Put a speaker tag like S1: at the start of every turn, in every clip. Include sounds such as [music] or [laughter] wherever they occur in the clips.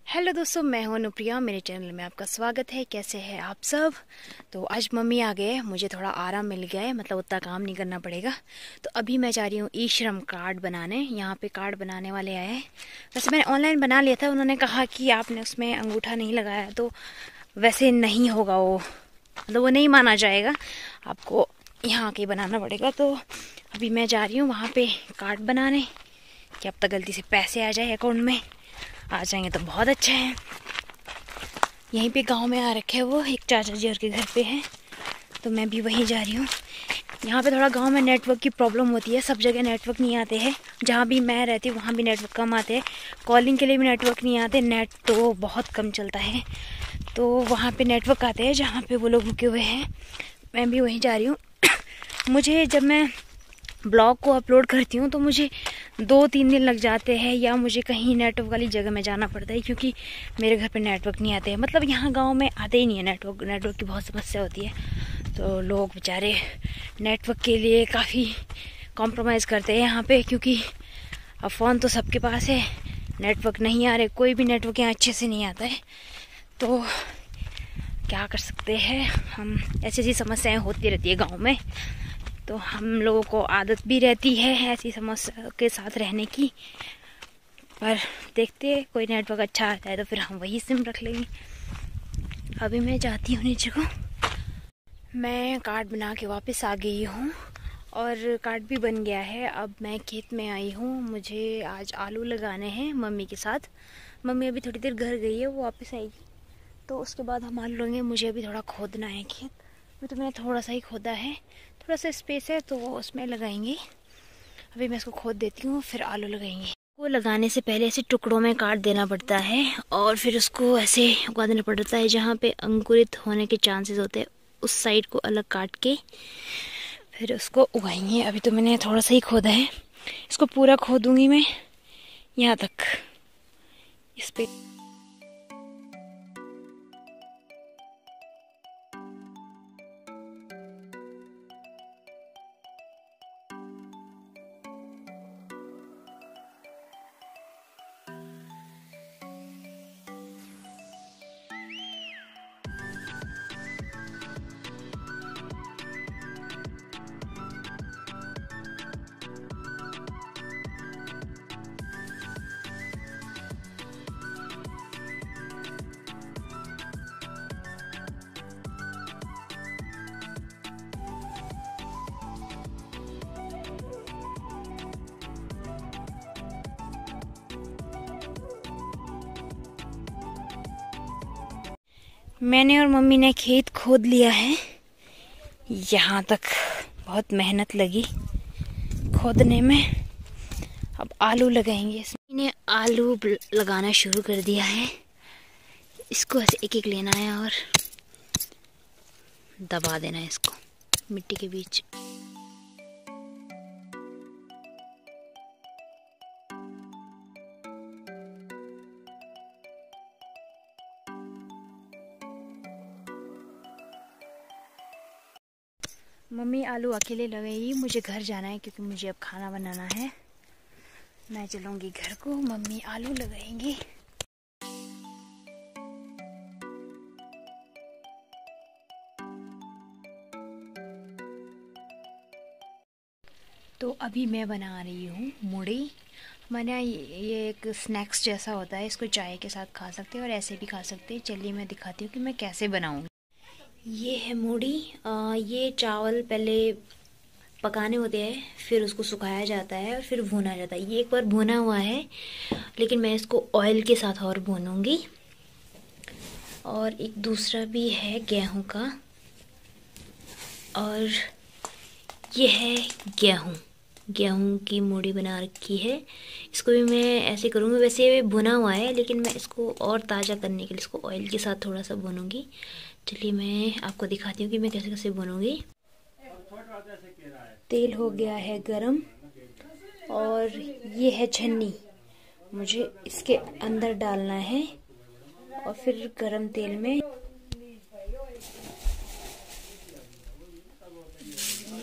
S1: Hello दोस्तों, मैं हूँ अनुप्रिया। मेरे चैनल में आपका स्वागत है। कैसे हैं आप सब? तो आज मम्मी आ गए मुझे थोड़ा आराम मिल गया है। मतलब उतना काम नहीं करना पड़ेगा। तो अभी मैं जा रही हूँ ई श्रम कार्ड बनाने। यहाँ पे कार्ड बनाने वाले आए हैं। वैसे मैंने ऑनलाइन बना लिया था। उन्होंने कहा कि आपने उसमें अंगूठा नहीं लगाया। तो वैसे नहीं होगा वो। मतलब वो नहीं माना जाएगा। आपको यहाँ आके बनाना पड़ेगा। तो अभी मैं जा रही हूँ वहाँ पे कार्ड बनाने। कि अब तक गलती से पैसे आ जाए अकाउंट में। आ जाएँगे तो बहुत अच्छा है। यहीं पे गाँव में आ रखे हैं वो, एक चाचा जी और के घर पे हैं। तो मैं भी वहीं जा रही हूँ। यहाँ पे थोड़ा गाँव में नेटवर्क की प्रॉब्लम होती है, सब जगह नेटवर्क नहीं आते हैं। जहाँ भी मैं रहती हूँ, वहाँ भी नेटवर्क कम आते हैं। कॉलिंग के लिए भी नेटवर्क नहीं आते नेट तो बहुत कम चलता है। तो वहाँ पे नेटवर्क आते हैं, जहाँ पे वो लोग रुके हुए हैं। मैं भी वहीं जा रही हूँ। [coughs] मुझे जब मैं ब्लॉग को अपलोड करती हूँ तो मुझे दो तीन दिन लग जाते हैं या मुझे कहीं नेटवर्क वाली जगह में जाना पड़ता है क्योंकि मेरे घर पे नेटवर्क नहीं आते हैं। मतलब यहाँ गाँव में आते ही नहीं है नेटवर्क नेटवर्क की बहुत समस्या होती है। तो लोग बेचारे नेटवर्क के लिए काफ़ी कॉम्प्रोमाइज़ करते हैं यहाँ पर क्योंकि अब फ़ोन तो सबके पास है नेटवर्क नहीं आ रहे, कोई भी नेटवर्क यहाँ अच्छे से नहीं आता है। तो क्या कर सकते हैं? हम ऐसी ऐसी समस्याएँ होती रहती है गाँव में। तो हम लोगों को आदत भी रहती है ऐसी समस्या के साथ रहने की। पर देखते हैं, कोई नेटवर्क अच्छा आता है तो फिर हम वही सिम रख लेंगे। अभी मैं जाती हूँ नीचे को। मैं कार्ड बना के वापस आ गई हूँ और कार्ड भी बन गया है। अब मैं खेत में आई हूँ। मुझे आज आलू लगाने हैं मम्मी के साथ। मम्मी अभी थोड़ी देर घर गई है, वो वापस आएगी। तो उसके बाद हम आलू लेंगे। मुझे अभी थोड़ा खोदना है खेत। अभी तो मैंने थोड़ा सा ही खोदा है। थोड़ा सा स्पेस है तो वो उसमें लगाएँगे। अभी मैं इसको खोद देती हूँ, फिर आलू लगाएँगे। वो लगाने से पहले ऐसे टुकड़ों में काट देना पड़ता है और फिर उसको ऐसे उगा देना पड़ता है जहाँ पे अंकुरित होने के चांसेस होते हैं। उस साइड को अलग काट के फिर उसको उगाएँगे। अभी तो मैंने थोड़ा सा ही खोदा है। इसको पूरा खोदूँगी मैं यहाँ तक। इस पर मैंने और मम्मी ने खेत खोद लिया है। यहाँ तक बहुत मेहनत लगी खोदने में। अब आलू लगाएँगे। इसमें आलू लगाना शुरू कर दिया है। इसको ऐसे एक एक लेना है और दबा देना है इसको। मिट्टी के बीच। मम्मी आलू अकेले लगाएगी मुझे घर जाना है क्योंकि मुझे अब खाना बनाना है। मैं चलूँगी घर को, मम्मी आलू लगाएँगी। तो अभी मैं बना रही हूँ मुड़ी। मैंने ये एक स्नैक्स जैसा होता है, इसको चाय के साथ खा सकते हैं और ऐसे भी खा सकते हैं। चलिए मैं दिखाती हूँ कि मैं कैसे बनाऊँगी ये है मूढ़ी। ये चावल पहले पकाने होते हैं, फिर उसको सुखाया जाता है और फिर भुना जाता है। ये एक बार भुना हुआ है, लेकिन मैं इसको ऑयल के साथ और भूनूँगी। और एक दूसरा भी है गेहूँ का। और ये है गेहूँ। गेहूँ की मूढ़ी बना रखी है। इसको भी मैं ऐसे करूँगी, वैसे भुना हुआ है, लेकिन मैं इसको और ताज़ा करने के लिए इसको ऑयल के साथ थोड़ा सा भूनूँगी। चलिए मैं आपको दिखाती हूँ कि मैं कैसे कैसे बनूँगी। तेल हो गया है गरम और ये है छन्नी। मुझे इसके अंदर डालना है और फिर गरम तेल में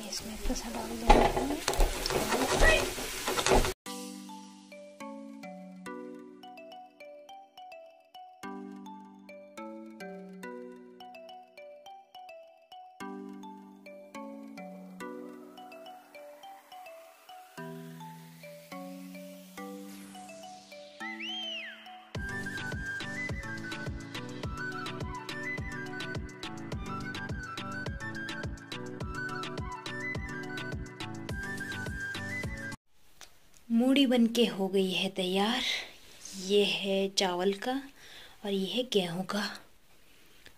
S1: इसमें फसा डाल देना है। मूढ़ी बन के हो गई है तैयार। ये है चावल का और ये है गेहूँ का।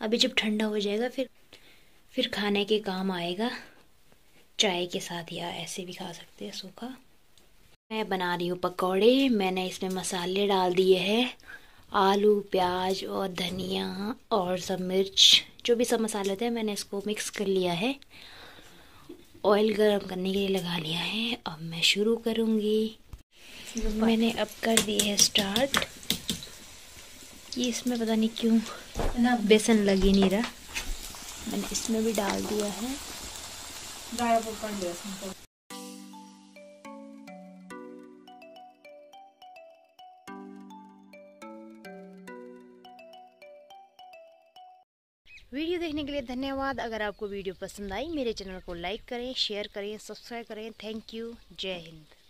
S1: अभी जब ठंडा हो जाएगा फिर फिर खाने के काम आएगा। चाय के साथ या ऐसे भी खा सकते हैं सूखा। मैं बना रही हूँ पकौड़े। मैंने इसमें मसाले डाल दिए हैं। आलू, प्याज और धनिया और सब मिर्च। जो भी सब मसाले हैं मैंने इसको मिक्स कर लिया है। ऑयल गर्म करने के लिए लगा लिया है। अब मैं शुरू करूँगी। मैंने अब कर दी है स्टार्ट कि इसमें पता नहीं क्यों ना। बेसन लग ही नहीं रहा। मैंने इसमें भी डाल दिया है। वीडियो देखने के लिए धन्यवाद। अगर आपको वीडियो पसंद आई, मेरे चैनल को लाइक करें, शेयर करें, सब्सक्राइब करें। Thank you. जय हिंद।